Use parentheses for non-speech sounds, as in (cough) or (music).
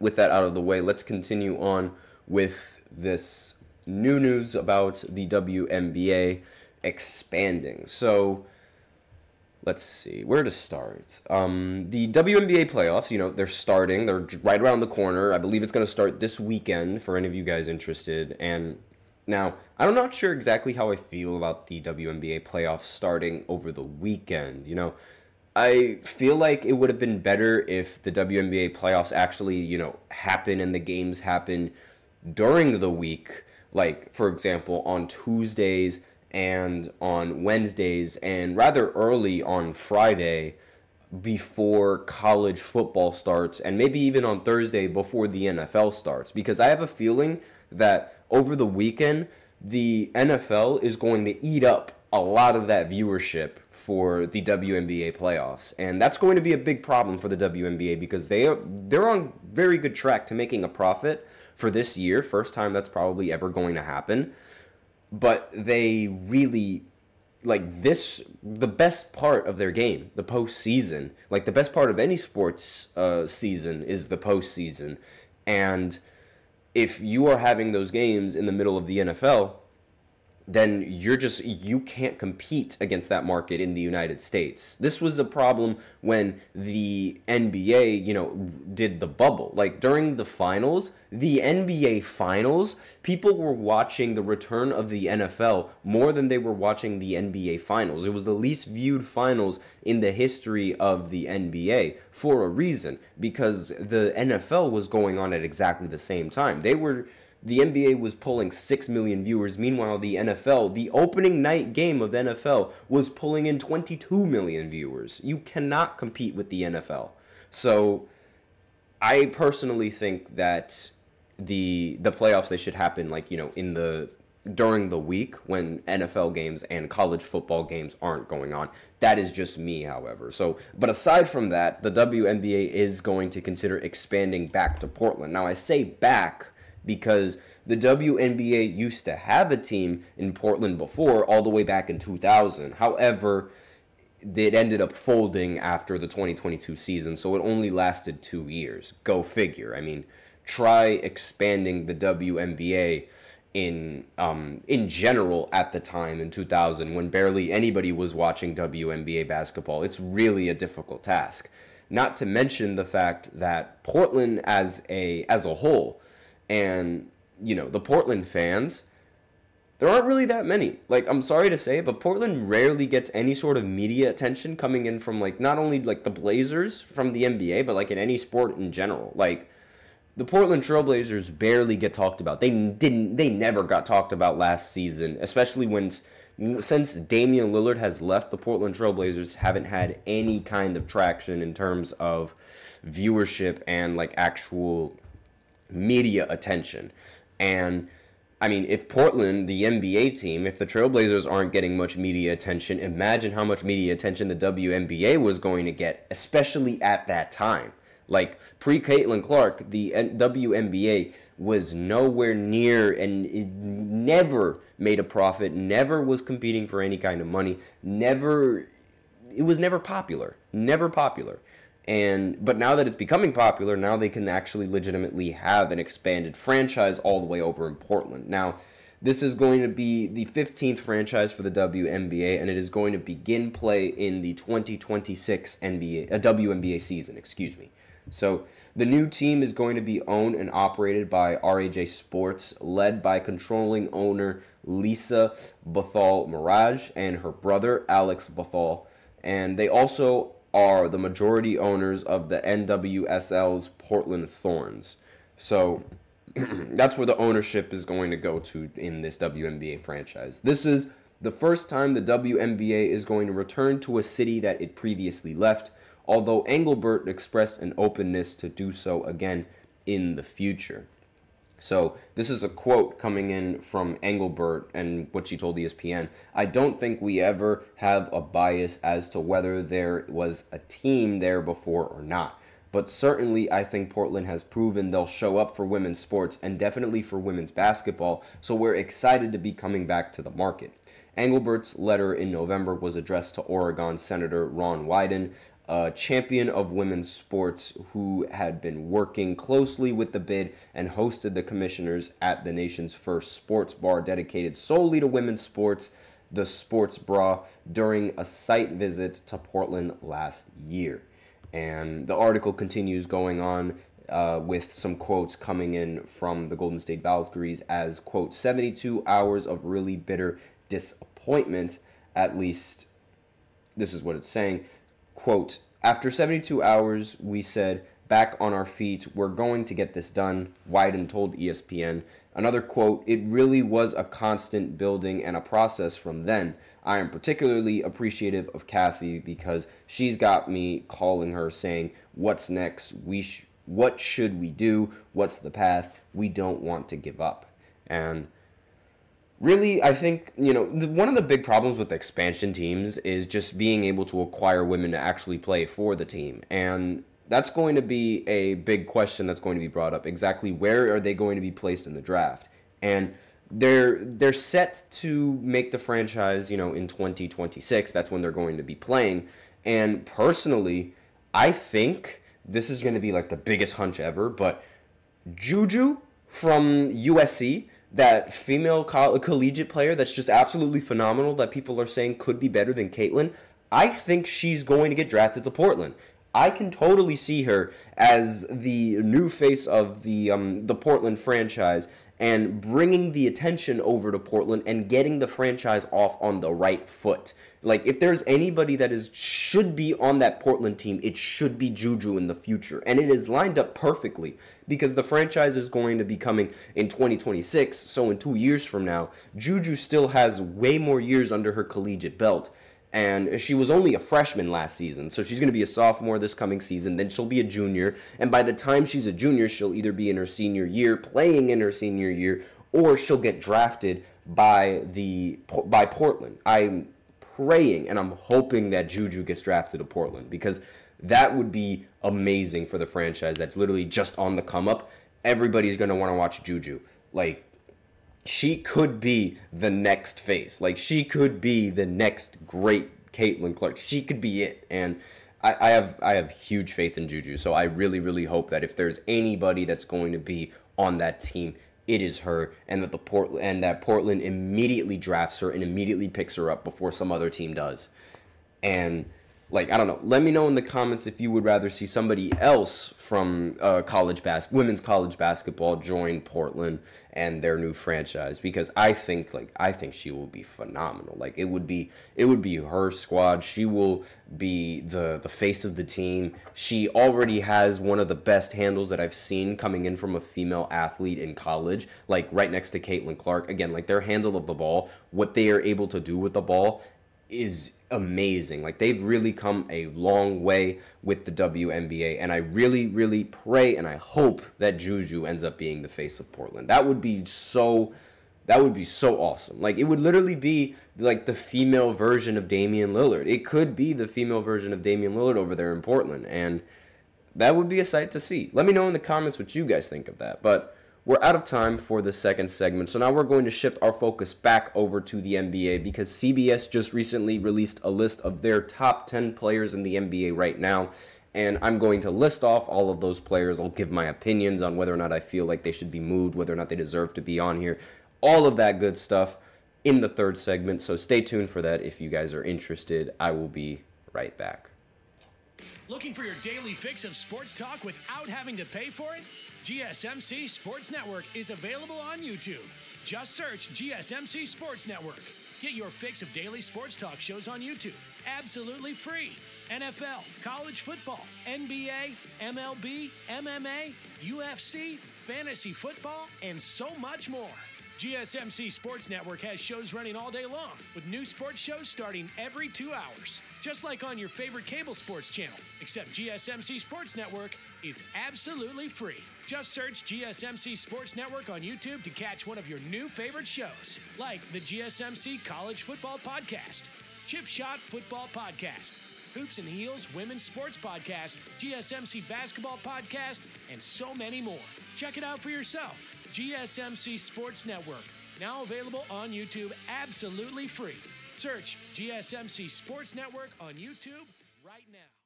with that out of the way, let's continue on with this new news about the WNBA expanding. So let's see where to start. Um, the WNBA playoffs, you know, they're starting. They're right around the corner. I believe it's going to start this weekend for any of you guys interested. And now, I'm not sure exactly how I feel about the WNBA playoffs starting over the weekend. You know, I feel like it would have been better if the WNBA playoffs actually, you know, happen and the games happen during the week. Like, for example, on Tuesdays and on Wednesdays, and rather early on Friday before college football starts, and maybe even on Thursday before the NFL starts. Because I have a feeling that over the weekend, the NFL is going to eat up a lot of that viewership for the WNBA playoffs, and that's going to be a big problem for the WNBA because they are they're on very good track to making a profit for this year. First time that's probably ever going to happen, but they really like this the best part of their game, the postseason. Like the best part of any sports uh, season is the postseason, and if you are having those games in the middle of the NFL then you're just you can't compete against that market in the United States. This was a problem when the NBA, you know, did the bubble. Like during the finals, the NBA finals, people were watching the return of the NFL more than they were watching the NBA finals. It was the least viewed finals in the history of the NBA for a reason because the NFL was going on at exactly the same time. They were the NBA was pulling 6 million viewers. Meanwhile, the NFL, the opening night game of NFL, was pulling in 22 million viewers. You cannot compete with the NFL. So I personally think that the the playoffs they should happen like, you know, in the during the week when NFL games and college football games aren't going on. That is just me, however. So, but aside from that, the WNBA is going to consider expanding back to Portland. Now, I say back because the WNBA used to have a team in Portland before, all the way back in 2000. However, it ended up folding after the 2022 season, so it only lasted two years. Go figure. I mean, try expanding the WNBA in um, in general at the time in 2000 when barely anybody was watching WNBA basketball. It's really a difficult task. Not to mention the fact that Portland as a as a whole and, you know, the Portland fans, there aren't really that many. Like, I'm sorry to say, but Portland rarely gets any sort of media attention coming in from, like, not only, like, the Blazers from the NBA, but, like, in any sport in general. Like, the Portland Trailblazers barely get talked about. They didn't, they never got talked about last season, especially when since Damian Lillard has left, the Portland Trailblazers haven't had any kind of traction in terms of viewership and like actual media attention. And I mean, if Portland, the NBA team, if the Trailblazers aren't getting much media attention, imagine how much media attention the WNBA was going to get, especially at that time. Like pre Caitlin Clark, the WNBA was nowhere near and it never made a profit, never was competing for any kind of money, never, it was never popular, never popular and but now that it's becoming popular now they can actually legitimately have an expanded franchise all the way over in portland now this is going to be the 15th franchise for the WNBA, and it is going to begin play in the 2026 NBA, uh, WNBA season. Excuse me. So the new team is going to be owned and operated by RAJ Sports, led by controlling owner Lisa Bhathal Merage and her brother Alex Bhathal. And they also are the majority owners of the NWSL's Portland Thorns. So (clears throat) that's where the ownership is going to go to in this WNBA franchise. This is the first time the WNBA is going to return to a city that it previously left, although Engelbert expressed an openness to do so again in the future. So this is a quote coming in from Engelbert and what she told ESPN. I don't think we ever have a bias as to whether there was a team there before or not. But certainly, I think Portland has proven they'll show up for women's sports and definitely for women's basketball, so we're excited to be coming back to the market. Engelbert's letter in November was addressed to Oregon Senator Ron Wyden, a champion of women's sports who had been working closely with the bid and hosted the commissioners at the nation's first sports bar dedicated solely to women's sports, the Sports Bra, during a site visit to Portland last year. And the article continues going on uh, with some quotes coming in from the Golden State Valkyries as, quote, 72 hours of really bitter disappointment, at least this is what it's saying quote, after 72 hours, we said, back on our feet, we're going to get this done, Wyden told ESPN. Another quote, it really was a constant building and a process from then. I am particularly appreciative of Cathy because she's got me calling her saying, what's next? We sh- what should we do? What's the path? We don't want to give up. And really, I think, you know, the, one of the big problems with expansion teams is just being able to acquire women to actually play for the team. And that's going to be a big question that's going to be brought up. Exactly where are they going to be placed in the draft? And they're they're set to make the franchise, you know, in 2026. That's when they're going to be playing. And personally, I think this is going to be like the biggest hunch ever, but Juju from USC that female coll- collegiate player that's just absolutely phenomenal that people are saying could be better than Caitlin, I think she's going to get drafted to Portland. I can totally see her as the new face of the um, the Portland franchise and bringing the attention over to Portland and getting the franchise off on the right foot. Like if there's anybody that is should be on that Portland team, it should be Juju in the future. And it is lined up perfectly because the franchise is going to be coming in 2026, so in 2 years from now, Juju still has way more years under her collegiate belt. And she was only a freshman last season, so she's going to be a sophomore this coming season. Then she'll be a junior, and by the time she's a junior, she'll either be in her senior year, playing in her senior year, or she'll get drafted by the by Portland. I'm praying and I'm hoping that Juju gets drafted to Portland because that would be amazing for the franchise that's literally just on the come up. Everybody's going to want to watch Juju. Like, she could be the next face. Like, she could be the next great Caitlin Clark. She could be it. And I, I have I have huge faith in Juju. So I really, really hope that if there's anybody that's going to be on that team, it is her, and that the Port and that Portland immediately drafts her and immediately picks her up before some other team does. And like I don't know, let me know in the comments if you would rather see somebody else from uh, college bas- women's college basketball join Portland and their new franchise because I think like I think she will be phenomenal. Like it would be it would be her squad. She will be the the face of the team. She already has one of the best handles that I've seen coming in from a female athlete in college, like right next to Caitlin Clark. Again, like their handle of the ball, what they are able to do with the ball is amazing. Like they've really come a long way with the WNBA, and I really, really pray and I hope that Juju ends up being the face of Portland. That would be so. That would be so awesome. Like it would literally be like the female version of Damian Lillard. It could be the female version of Damian Lillard over there in Portland, and that would be a sight to see. Let me know in the comments what you guys think of that. But we're out of time for the second segment, so now we're going to shift our focus back over to the NBA because CBS just recently released a list of their top 10 players in the NBA right now. And I'm going to list off all of those players. I'll give my opinions on whether or not I feel like they should be moved, whether or not they deserve to be on here, all of that good stuff in the third segment. So stay tuned for that if you guys are interested. I will be right back. Looking for your daily fix of sports talk without having to pay for it? GSMC Sports Network is available on YouTube. Just search GSMC Sports Network. Get your fix of daily sports talk shows on YouTube, absolutely free. NFL, college football, NBA, MLB, MMA, UFC, fantasy football, and so much more. GSMC Sports Network has shows running all day long, with new sports shows starting every two hours. Just like on your favorite cable sports channel, except GSMC Sports Network is absolutely free. Just search GSMC Sports Network on YouTube to catch one of your new favorite shows, like the GSMC College Football Podcast, Chip Shot Football Podcast, Hoops and Heels Women's Sports Podcast, GSMC Basketball Podcast, and so many more. Check it out for yourself. GSMC Sports Network, now available on YouTube absolutely free. Search GSMC Sports Network on YouTube right now.